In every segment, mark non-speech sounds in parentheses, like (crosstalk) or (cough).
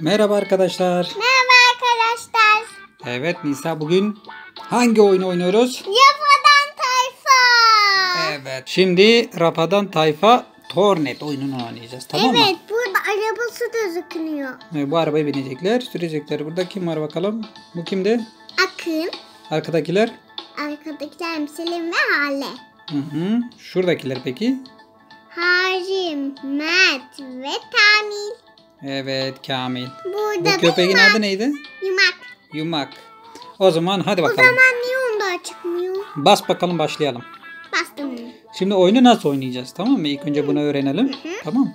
Merhaba arkadaşlar. Merhaba arkadaşlar. Evet Nisa bugün hangi oyunu oynuyoruz? Yapadan tayfa. Evet. Şimdi Rapadan Tayfa Tornet oyununu oynayacağız tamam mı? Evet burada arabası gözüküyor. Evet, bu arabayı binecekler, sürecekler. Burada kim var bakalım? Bu kimdi? Akın, Arkadakiler? arkadakiler Selim ve Hale. Hı hı. Şuradakiler peki? Harim, Mert ve Tamil. Evet Kamil. Burada Bu köpeğin Yumak. adı neydi? Yumak. Yumak. O zaman hadi O bakalım. zaman niye onda çıkmıyor? Bas bakalım başlayalım. Bastım. Şimdi oyunu nasıl oynayacağız tamam mı? İlk önce bunu öğrenelim. Tamam.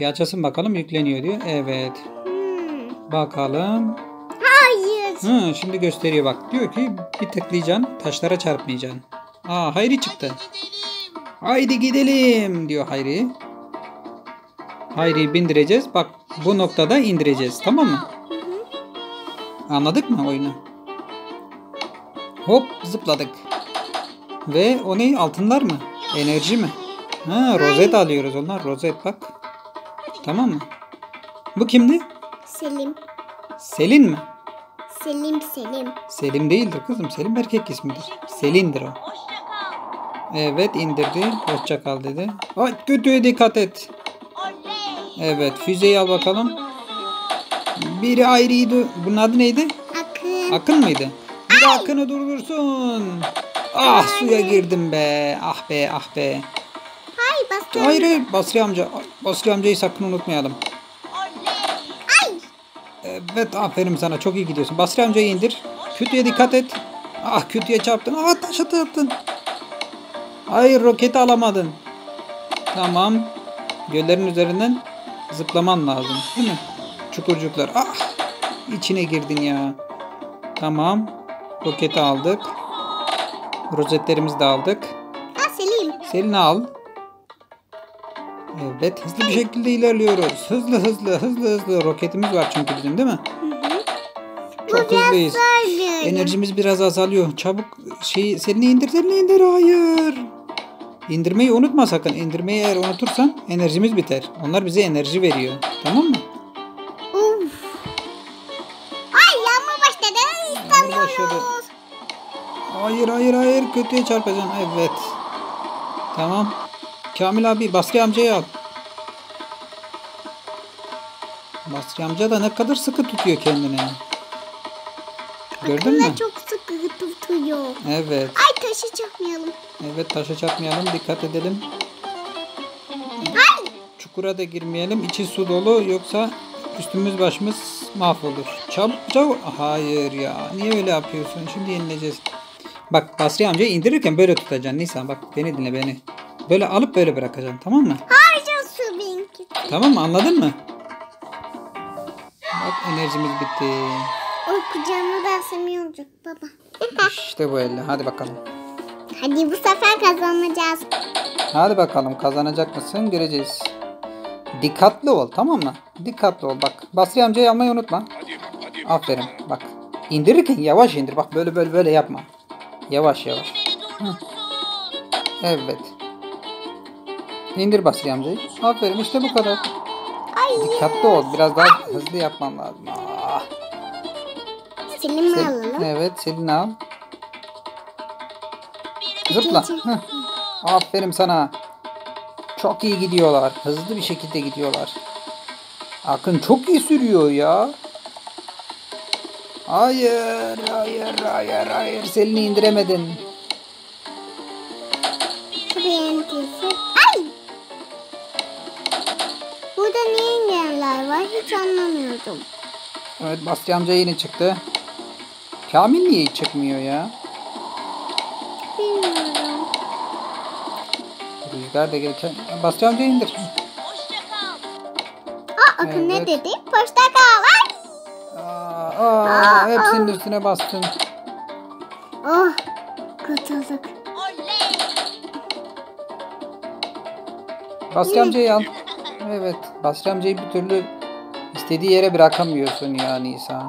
Bir açasın bakalım yükleniyor diyor. Evet. Hmm. Bakalım. Hayır. Hı, şimdi gösteriyor bak. Diyor ki bir tıklayacaksın taşlara çarpmayacaksın. Aa Hayri çıktı. Haydi gidelim diyor Hayri. Hayri'yi bindireceğiz. Bak bu noktada indireceğiz tamam mı? Anladık mı oyunu? Hop zıpladık. Ve o ne altınlar mı? Enerji mi? Ha rozet alıyoruz onlar rozet bak. Tamam mı? Bu kimdi? Selim. Selin mi? Selim Selim. Selim değildir kızım. Selim erkek ismidir. Selin'dir o. Evet indirdi. Hoşça kal dedi. Ay kötüye dikkat et. Evet füzeyi al bakalım. Biri ayrıydı. Bunun adı neydi? Akın. Akın mıydı? Bir Akın'ı durdursun. Ah suya girdim be. Ah be ah be. Hayır bastım. Hayır hayır Basri amca. Basri amcayı sakın unutmayalım. Ay. Evet aferin sana çok iyi gidiyorsun. Basri amcayı indir. Kötüye dikkat et. Ah kötüye çarptın. Ah taşa çarptın. Hayır roketi alamadın. Tamam. Göllerin üzerinden zıplaman lazım. Değil mi? Çukurcuklar. Ah içine girdin ya. Tamam. Roketi aldık. Rozetlerimizi de aldık. Ha Selim. Selin al. Evet hızlı bir şekilde ilerliyoruz. Hızlı hızlı hızlı hızlı. Roketimiz var çünkü bizim değil mi? Çok hızlıyız. Hayır. Enerjimiz biraz azalıyor. Çabuk şeyi Selin'i indir Selin'i indir. Hayır. İndirmeyi unutma sakın. İndirmeyi eğer unutursan enerjimiz biter. Onlar bize enerji veriyor. Tamam mı? Uf. Ay başladı. Yağmur başladı. İstemiyoruz. Hayır hayır hayır kötüye çarpacaksın. Evet. Tamam. Kamil abi Basri amcayı al. Basri amca da ne kadar sıkı tutuyor kendini. Gördün mü? Çok sıkı tutuyor. Evet. Ay taşı çakmayalım. Evet taşa çarpmayalım. Dikkat edelim. Ay. Çukura da girmeyelim. İçi su dolu yoksa üstümüz başımız mahvolur. Çabuk çabuk. Hayır ya. Niye öyle yapıyorsun? Şimdi yenileceğiz. Bak Basri amcayı indirirken böyle tutacaksın. Nisan bak beni dinle beni. Böyle alıp böyle bırakacaksın tamam mı? Harca su benimki. Tamam mı? Anladın mı? Bak enerjimiz bitti. O kucağıma versem iyi olacak baba. İşte bu elle. Hadi bakalım. Hadi bu sefer kazanacağız. Hadi bakalım kazanacak mısın göreceğiz. Dikkatli ol tamam mı? Dikkatli ol bak. Basri amcayı almayı unutma. Aferin bak. İndirirken yavaş indir. Bak böyle böyle böyle yapma. Yavaş yavaş. Hı. Evet. İndir Basri amcayı. Aferin işte bu kadar. Ay Dikkatli ol. Biraz daha hızlı yapman lazım. Ah. Selim'i Sel- alalım. Evet Selin al. Zıpla. Heh. Aferin sana. Çok iyi gidiyorlar. Hızlı bir şekilde gidiyorlar. Akın çok iyi sürüyor ya. Hayır, hayır, hayır, hayır. Selin'i indiremedin. Ay. Burada niye engeller var hiç anlamıyordum. Evet Basri amca yine çıktı. Kamil niye hiç çıkmıyor ya? Rüzgar da gelirken. Basri amca indir. Aa Akın ne Evet. dedi? Poşta kal. Ay. Aa, aa, hepsinin üstüne bastın. Oh. Kurtulduk. Basri amcayı al. Evet. Basri amcayı bir türlü istediği yere bırakamıyorsun ya Nisa.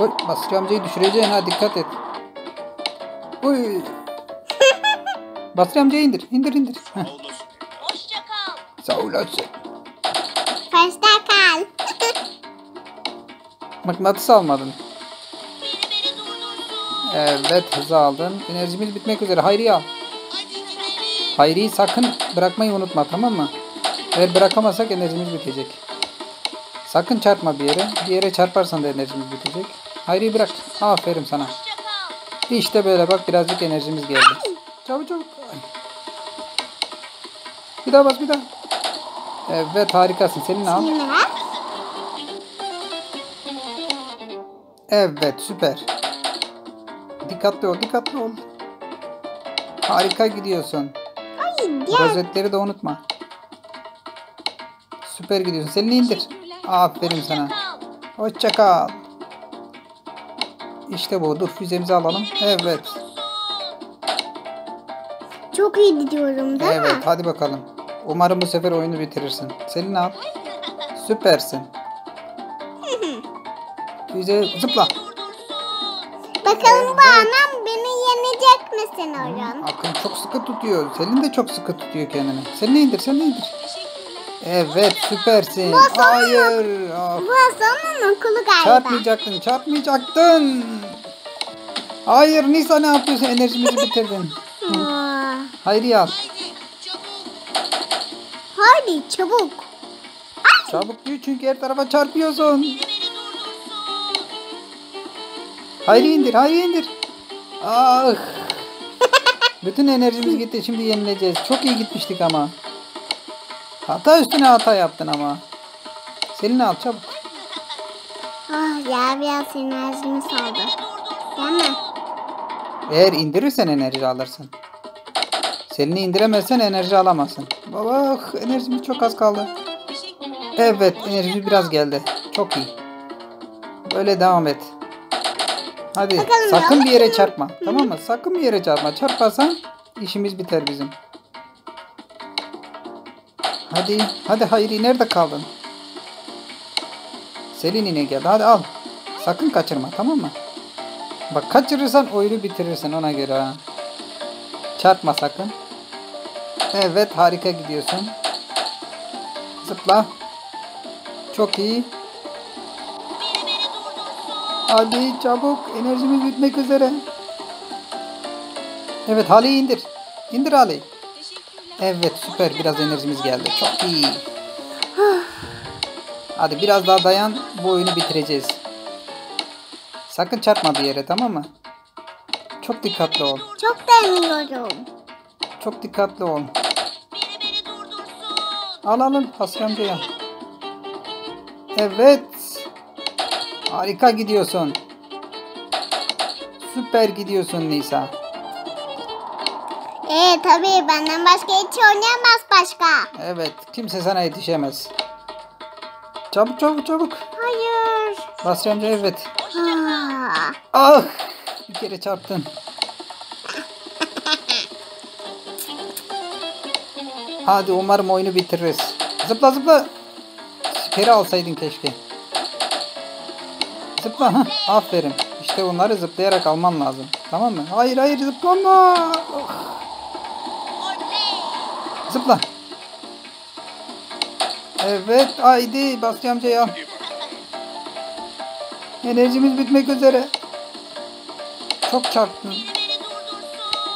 Oy, Basri amcayı düşüreceksin ha dikkat et. Oy. Basri amcayı indir. indir indir. Heh, Hoşça kal. Sağ olasın. Hoşça kal. (laughs) Mıknatıs almadın. Evet hızı aldın. Enerjimiz bitmek üzere. Hayri al. Hayri'yi sakın bırakmayı unutma tamam mı? Eğer bırakamazsak enerjimiz bitecek. Sakın çarpma bir yere. Bir yere çarparsan da enerjimiz bitecek. Hayri'yi bırak. Aferin sana. İşte böyle bak birazcık enerjimiz geldi. Çabuk çabuk. Bir daha bas bir daha. Evet harikasın. Senin al. Yine. Evet süper. Dikkatli ol dikkatli ol. Harika gidiyorsun. Rozetleri de unutma. Süper gidiyorsun. Selini indir. Aferin sana. Hoşça kal. İşte bu. Dur füzemizi alalım. Evet. Çok iyi gidiyorum değil Evet mi? hadi bakalım. Umarım bu sefer oyunu bitirirsin. Selini al. Süpersin. Füze zıpla. Bakalım bu anam beni yenecek misin Orhan? Akın çok sıkı tutuyor. Selin de çok sıkı tutuyor kendini. Selini indir, Selini indir. Evet, süpersin. Hayır. Ah, Bu Hasan'ın okulu galiba. çarpmayacaktın, çarpmayacaktın. Hayır, Nisa ne yapıyorsun? Enerjimizi bitirdin. Aa, Hayri al. Hadi çabuk. Çabuk diyor çünkü her tarafa çarpıyorsun. Hayri indir, Hayri indir. Ah. (laughs) Bütün enerjimiz gitti. Şimdi yenileceğiz. Çok iyi gitmiştik ama. Hata üstüne hata yaptın ama. Selini al çabuk. Ah ya biraz enerjimi saldı. Değil mi? Eğer indirirsen enerji alırsın. Selini indiremezsen enerji alamazsın. Baba enerjimiz çok az kaldı. Evet enerjimiz biraz geldi. Çok iyi. Böyle devam et. Hadi Bakalım sakın ya. bir yere çarpma. Tamam mı? Sakın bir yere çarpma. Çarparsan işimiz biter bizim. Hadi. Hadi Hayri nerede kaldın? Selin yine geldi. Hadi al. Sakın kaçırma tamam mı? Bak kaçırırsan oyunu bitirirsin ona göre ha. Çarpma sakın. Evet harika gidiyorsun. Zıpla. Çok iyi. Hadi çabuk enerjimiz bitmek üzere. Evet Hali'yi indir. İndir Ali. Evet süper biraz enerjimiz geldi. Çok iyi. Hadi biraz daha dayan. Bu oyunu bitireceğiz. Sakın çarpma bir yere tamam mı? Çok dikkatli ol. Çok demiyorum. Çok dikkatli ol. Al alın Hasri amcaya. Evet. Harika gidiyorsun. Süper gidiyorsun Nisa. Ee tabii benden başka hiç oynayamaz başka. Evet kimse sana yetişemez. Çabuk çabuk çabuk. Hayır. Basri amca evet. Ah. Ah! Bir kere çarptın. Hadi umarım oyunu bitiririz. Zıpla zıpla. Speri alsaydın keşke. Zıpla. Hah, aferin. İşte onları zıplayarak alman lazım. Tamam mı? Hayır hayır zıplama. Zıpla. Evet haydi Basri amcaya. Enerjimiz bitmek üzere. Çok çarptın.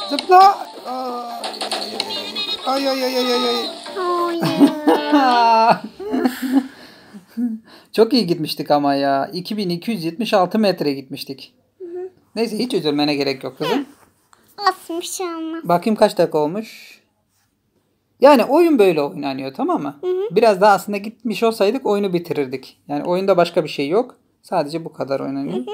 Zıpla. Ay ay ay ay ay ay. Hayır. (laughs) Çok iyi gitmiştik ama ya. 2276 metre gitmiştik. Neyse hiç üzülmene gerek yok kızım. Asmış ama. Bakayım kaç dakika olmuş. Yani oyun böyle oynanıyor tamam mı? Biraz daha aslında gitmiş olsaydık oyunu bitirirdik. Yani oyunda başka bir şey yok. Sadece bu kadar oynanıyor.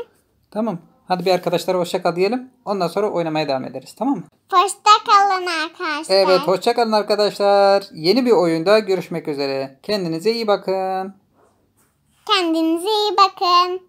Tamam. Hadi bir arkadaşlara hoşça kal diyelim. Ondan sonra oynamaya devam ederiz. Tamam mı? Hoşça kalın arkadaşlar. Evet hoşça kalın arkadaşlar. Yeni bir oyunda görüşmek üzere. Kendinize iyi bakın. Kendinize iyi bakın.